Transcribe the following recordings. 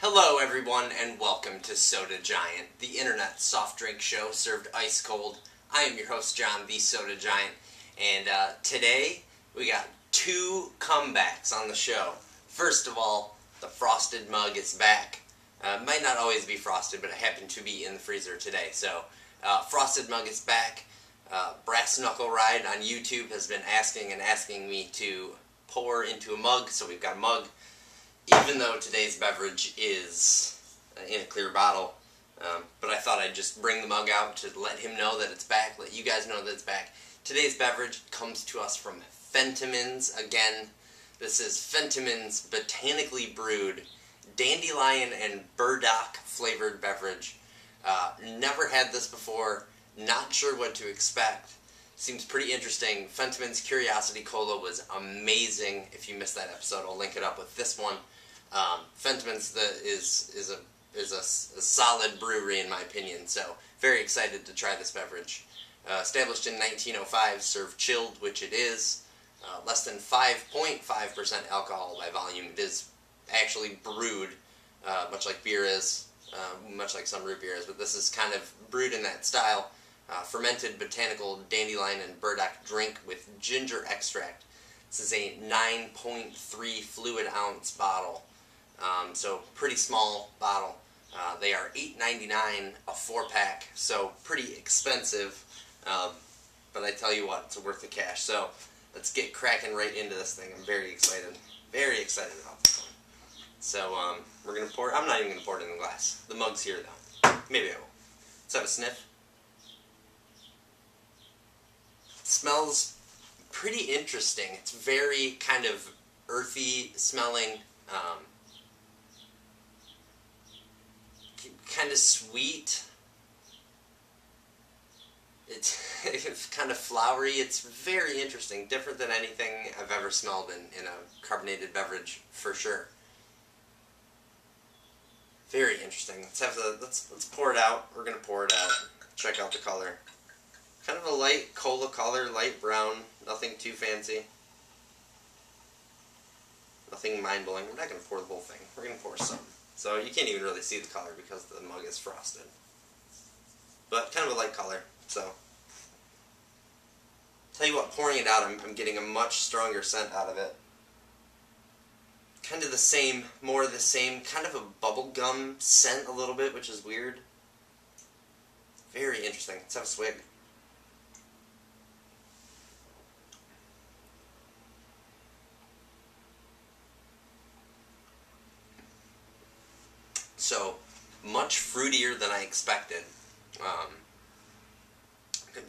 Hello, everyone, and welcome to Soda Giant, the internet soft drink show served ice cold. I am your host, John, the Soda Giant, and uh, today we got two comebacks on the show. First of all, the frosted mug is back. Uh, might not always be frosted, but it happened to be in the freezer today. So, uh, frosted mug is back. Uh, Brass Knuckle Ride on YouTube has been asking and asking me to pour into a mug, so we've got a mug even though today's beverage is in a clear bottle. Um, but I thought I'd just bring the mug out to let him know that it's back, let you guys know that it's back. Today's beverage comes to us from Fentimans. Again, this is Fentimans Botanically Brewed Dandelion and Burdock flavored beverage. Uh, never had this before, not sure what to expect. Seems pretty interesting. Fentimans Curiosity Cola was amazing. If you missed that episode, I'll link it up with this one. Um, Fentimans the, is is a is a, a, solid brewery in my opinion. So very excited to try this beverage. Uh, established in 1905, served chilled, which it is. Uh, less than 5.5% alcohol by volume. It is actually brewed, uh, much like beer is, uh, much like some root beer is, but this is kind of brewed in that style. Uh, fermented botanical dandelion and burdock drink with ginger extract. This is a 9.3 fluid ounce bottle. Um, so pretty small bottle. Uh, they are $8.99 a four pack, so pretty expensive. Um, but I tell you what, it's worth the cash. So let's get cracking right into this thing. I'm very excited. Very excited about this one. So um, we're going to pour I'm not even going to pour it in the glass. The mug's here though. Maybe I will. Let's have a sniff. It smells pretty interesting. It's very kind of earthy smelling. Um, kind of sweet. It's, it's kind of flowery. It's very interesting, different than anything I've ever smelled in, in a carbonated beverage for sure. Very interesting. Let's have the let's let's pour it out. We're gonna pour it out. Check out the color. Kind of a light cola color, light brown. Nothing too fancy. Nothing mind blowing. We're not gonna pour the whole thing. We're gonna pour some. So you can't even really see the color because the mug is frosted. But kind of a light color, so. Tell you what, pouring it out, I'm, I'm getting a much stronger scent out of it. Kind of the same, more of the same, kind of a bubblegum scent a little bit, which is weird. Very interesting. Let's have a swig. So, much fruitier than I expected. Um,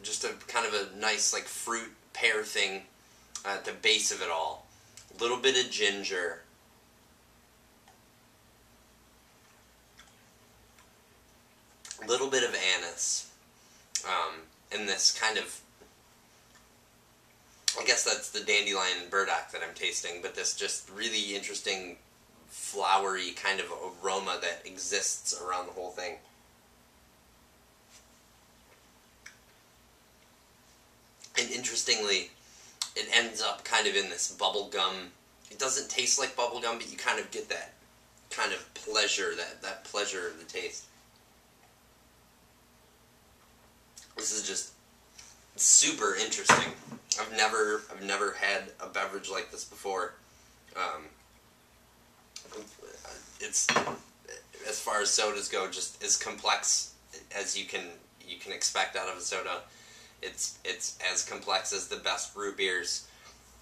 just a kind of a nice like fruit pear thing at the base of it all. A little bit of ginger. A little bit of anise. Um, and this kind of I guess that's the dandelion and burdock that I'm tasting, but this just really interesting flowery kind of aroma that exists around the whole thing. And interestingly, it ends up kind of in this bubble gum. It doesn't taste like bubble gum, but you kind of get that kind of pleasure, that, that pleasure of the taste. This is just super interesting. I've never I've never had a beverage like this before. Um, it's as far as sodas go, just as complex as you can you can expect out of a soda. It's it's as complex as the best brew beers.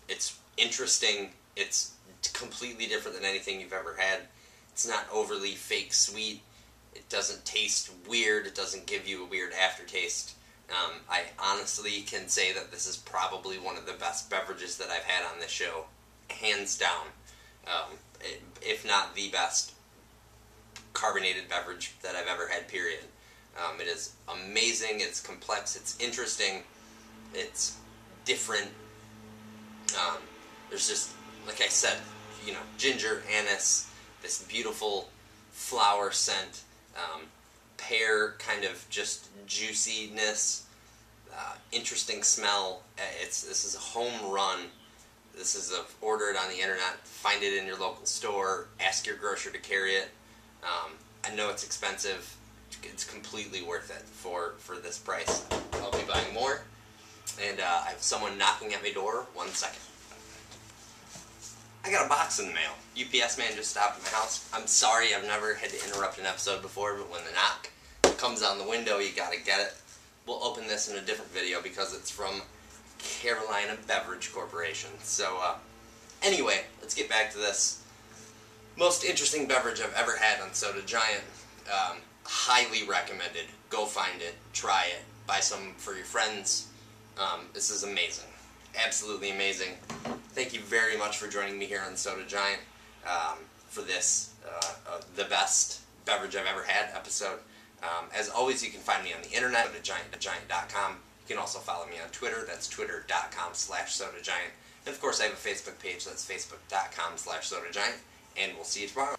It's interesting. It's completely different than anything you've ever had. It's not overly fake sweet. It doesn't taste weird. It doesn't give you a weird aftertaste. Um, I honestly can say that this is probably one of the best beverages that I've had on this show, hands down. Um, if not the best carbonated beverage that I've ever had, period. Um, it is amazing, it's complex, it's interesting, it's different. Um, there's just, like I said, you know, ginger, anise, this beautiful flower scent, um, pear kind of just juiciness, uh, interesting smell. Uh, it's This is a home run this is a order it on the internet, find it in your local store, ask your grocer to carry it. Um, I know it's expensive. It's completely worth it for, for this price. I'll be buying more. And uh, I have someone knocking at my door. One second. I got a box in the mail. UPS man just stopped at my house. I'm sorry I've never had to interrupt an episode before, but when the knock comes on the window, you gotta get it. We'll open this in a different video because it's from Carolina Beverage Corporation. So, uh, anyway, let's get back to this. Most interesting beverage I've ever had on Soda Giant. Um, highly recommended. Go find it, try it, buy some for your friends. Um, this is amazing. Absolutely amazing. Thank you very much for joining me here on Soda Giant um, for this, uh, uh, the best beverage I've ever had episode. Um, as always, you can find me on the internet at giant.giant.com. You can also follow me on Twitter. That's twitter.com slash sodagiant. And of course, I have a Facebook page. That's facebook.com slash sodagiant. And we'll see you tomorrow.